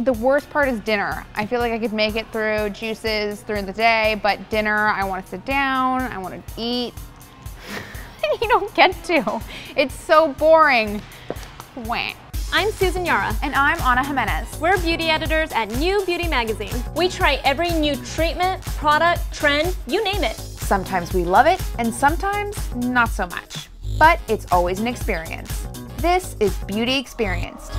The worst part is dinner. I feel like I could make it through juices through the day, but dinner, I want to sit down, I want to eat. you don't get to. It's so boring. Wah. I'm Susan Yara. And I'm Anna Jimenez. We're beauty editors at New Beauty Magazine. We try every new treatment, product, trend, you name it. Sometimes we love it, and sometimes not so much. But it's always an experience. This is Beauty Experienced.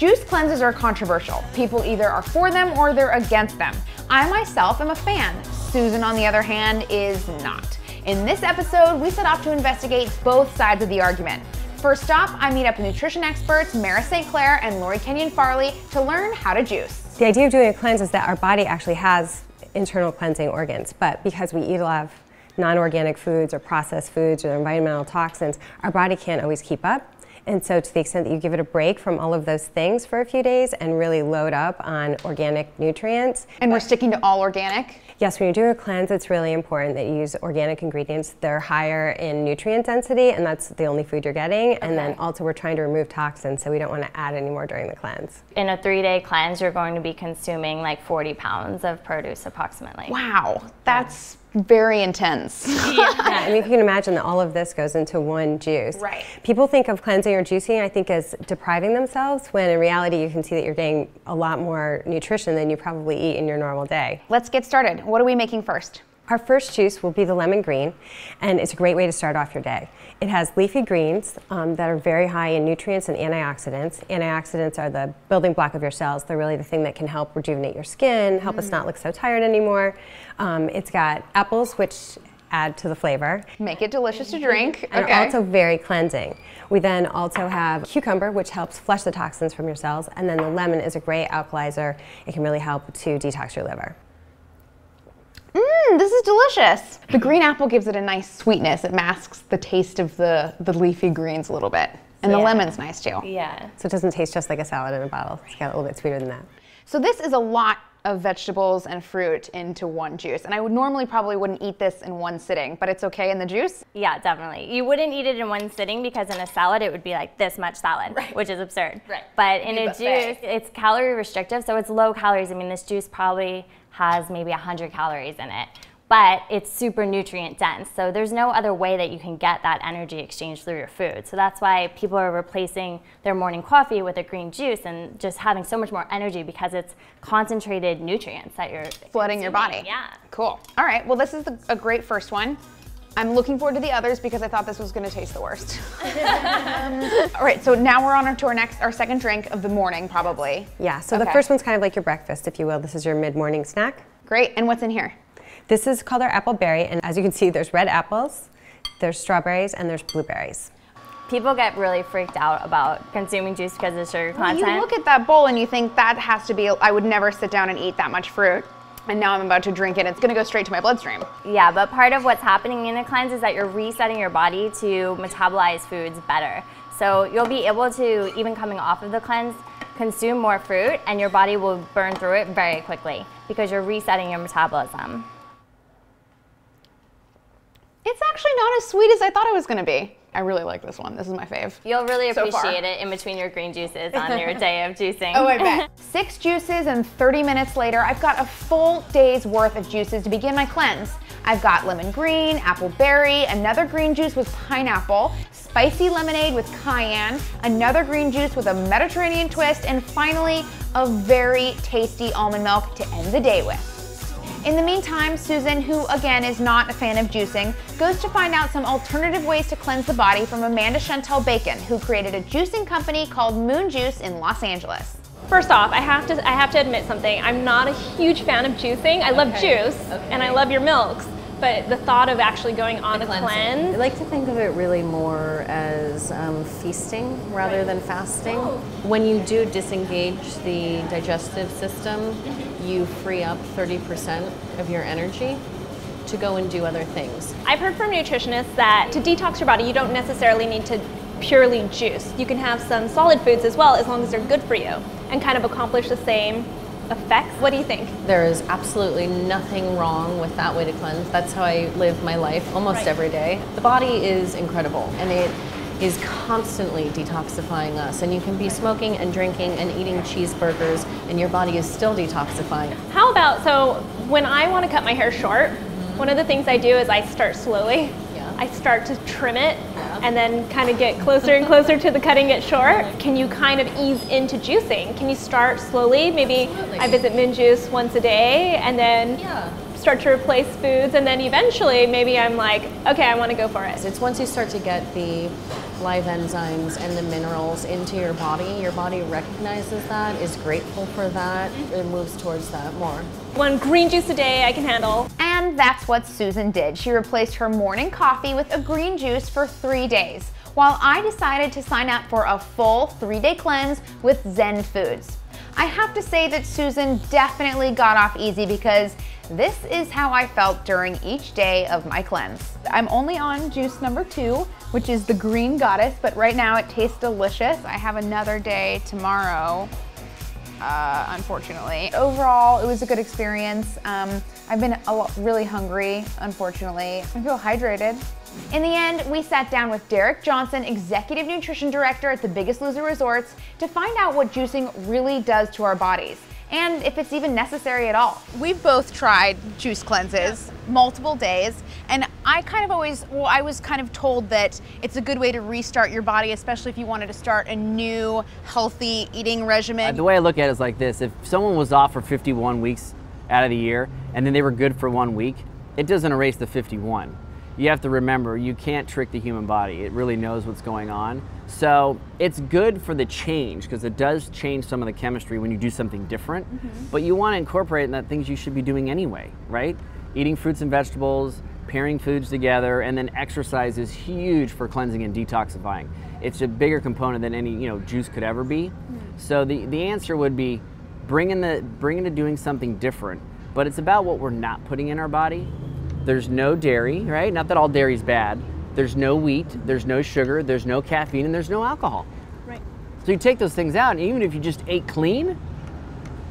Juice cleanses are controversial. People either are for them or they're against them. I myself am a fan. Susan, on the other hand, is not. In this episode, we set off to investigate both sides of the argument. First stop, I meet up with nutrition experts Marra St. Clair and Lori Kenyon Farley to learn how to juice. The idea of doing a cleanse is that our body actually has internal cleansing organs, but because we eat a lot of non-organic foods or processed foods or environmental toxins, our body can't always keep up. And so to the extent that you give it a break from all of those things for a few days and really load up on organic nutrients. And we're sticking to all organic? Yes, when you do a cleanse, it's really important that you use organic ingredients. They're higher in nutrient density, and that's the only food you're getting. Okay. And then also, we're trying to remove toxins, so we don't want to add any more during the cleanse. In a three day cleanse, you're going to be consuming like 40 pounds of produce approximately. Wow, that's very intense. yeah. I mean, if you can imagine that all of this goes into one juice. Right. People think of cleansing or juicing, I think, as depriving themselves, when in reality, you can see that you're getting a lot more nutrition than you probably eat in your normal day. Let's get started. What are we making first? Our first juice will be the lemon green, and it's a great way to start off your day. It has leafy greens um, that are very high in nutrients and antioxidants. Antioxidants are the building block of your cells. They're really the thing that can help rejuvenate your skin, help mm. us not look so tired anymore. Um, it's got apples, which add to the flavor. Make it delicious to drink. And okay. also very cleansing. We then also have cucumber, which helps flush the toxins from your cells, and then the lemon is a great alkalizer. It can really help to detox your liver. Mmm, this is delicious. The green apple gives it a nice sweetness. It masks the taste of the, the leafy greens a little bit. And yeah. the lemon's nice too. Yeah. So it doesn't taste just like a salad in a bottle. It's got a little bit sweeter than that. So this is a lot of vegetables and fruit into one juice. And I would normally probably wouldn't eat this in one sitting, but it's okay in the juice? Yeah, definitely. You wouldn't eat it in one sitting because in a salad it would be like this much salad, right. which is absurd. Right. But in a buffet. juice, it's calorie restrictive, so it's low calories. I mean, this juice probably has maybe 100 calories in it but it's super nutrient dense. So there's no other way that you can get that energy exchange through your food. So that's why people are replacing their morning coffee with a green juice and just having so much more energy because it's concentrated nutrients that you're flooding your body. Yeah. Cool. All right. Well, this is a great first one. I'm looking forward to the others because I thought this was going to taste the worst. um, all right, so now we're on to our next, our second drink of the morning, probably. Yeah. So okay. the first one's kind of like your breakfast, if you will. This is your mid-morning snack. Great. And what's in here? This is called our apple berry, and as you can see, there's red apples, there's strawberries, and there's blueberries. People get really freaked out about consuming juice because of sugar content. Well, you look at that bowl and you think that has to be, I would never sit down and eat that much fruit. And now I'm about to drink it. It's gonna go straight to my bloodstream. Yeah, but part of what's happening in a cleanse is that you're resetting your body to metabolize foods better. So you'll be able to, even coming off of the cleanse, consume more fruit and your body will burn through it very quickly because you're resetting your metabolism. It's actually not as sweet as I thought it was gonna be. I really like this one. This is my fave. You'll really so appreciate it in between your green juices on your day of juicing. Oh, I bet. Six juices and 30 minutes later, I've got a full day's worth of juices to begin my cleanse. I've got lemon green, apple berry, another green juice with pineapple, spicy lemonade with cayenne, another green juice with a Mediterranean twist, and finally, a very tasty almond milk to end the day with. In the meantime, Susan, who again is not a fan of juicing, goes to find out some alternative ways to cleanse the body from Amanda Chantal Bacon, who created a juicing company called Moon Juice in Los Angeles. First off, I have to I have to admit something. I'm not a huge fan of juicing. I love okay. juice okay. and I love your milks but the thought of actually going on the a cleanse. I like to think of it really more as um, feasting rather right. than fasting. Oh. When you do disengage the digestive system, you free up 30% of your energy to go and do other things. I've heard from nutritionists that to detox your body, you don't necessarily need to purely juice. You can have some solid foods as well as long as they're good for you and kind of accomplish the same effects. What do you think? There is absolutely nothing wrong with that way to cleanse. That's how I live my life almost right. every day. The body is incredible and it is constantly detoxifying us. And you can be smoking and drinking and eating cheeseburgers, and your body is still detoxifying. How about so when I want to cut my hair short, mm-hmm. one of the things I do is I start slowly. Yeah. I start to trim it and then kind of get closer and closer to the cutting it short. Can you kind of ease into juicing? Can you start slowly? Maybe Absolutely. I visit Moon Juice once a day and then Yeah. Start to replace foods and then eventually maybe I'm like, okay, I want to go for it. It's once you start to get the live enzymes and the minerals into your body, your body recognizes that, is grateful for that, mm-hmm. it moves towards that more. One green juice a day I can handle. And that's what Susan did. She replaced her morning coffee with a green juice for three days, while I decided to sign up for a full three day cleanse with Zen Foods. I have to say that Susan definitely got off easy because this is how I felt during each day of my cleanse. I'm only on juice number two, which is the Green Goddess, but right now it tastes delicious. I have another day tomorrow uh, unfortunately. Overall, it was a good experience. Um, I've been really hungry, unfortunately. I feel hydrated. In the end, we sat down with Derek Johnson, Executive Nutrition Director at the Biggest Loser Resorts, to find out what juicing really does to our bodies and if it's even necessary at all. We've both tried juice cleanses multiple days, and I kind of always, well, I was kind of told that it's a good way to restart your body, especially if you wanted to start a new healthy eating regimen. Uh, the way I look at it is like this if someone was off for 51 weeks out of the year and then they were good for one week, it doesn't erase the 51. You have to remember, you can't trick the human body. It really knows what's going on. So it's good for the change because it does change some of the chemistry when you do something different. Mm-hmm. But you want to incorporate in that things you should be doing anyway, right? Eating fruits and vegetables, pairing foods together, and then exercise is huge for cleansing and detoxifying. It's a bigger component than any you know juice could ever be. Hmm. So the, the answer would be bringing the bringing to doing something different. But it's about what we're not putting in our body. There's no dairy, right? Not that all dairy is bad. There's no wheat, there's no sugar, there's no caffeine, and there's no alcohol. Right. So you take those things out, and even if you just ate clean,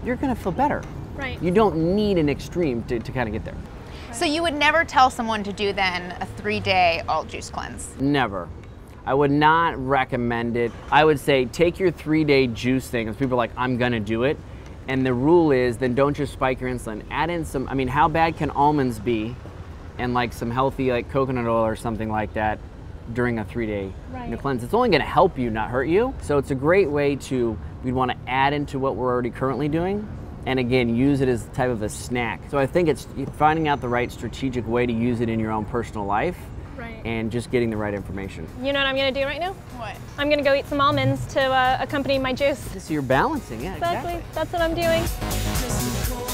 you're gonna feel better. Right. You don't need an extreme to, to kind of get there. So you would never tell someone to do then a three-day all juice cleanse. Never. I would not recommend it. I would say take your three day juice thing, because people are like, I'm gonna do it. And the rule is then don't just spike your insulin. Add in some, I mean, how bad can almonds be? And like some healthy, like coconut oil or something like that during a three day Right. cleanse. It's only gonna help you, not hurt you. So it's a great way to, we'd wanna add into what we're already currently doing. And again, use it as type of a snack. So I think it's finding out the right strategic way to use it in your own personal life Right. and just getting the right information. You know what I'm gonna do right now? What? I'm gonna go eat some almonds to uh, accompany my juice. So you're balancing, yeah, Exactly. exactly. That's what I'm doing.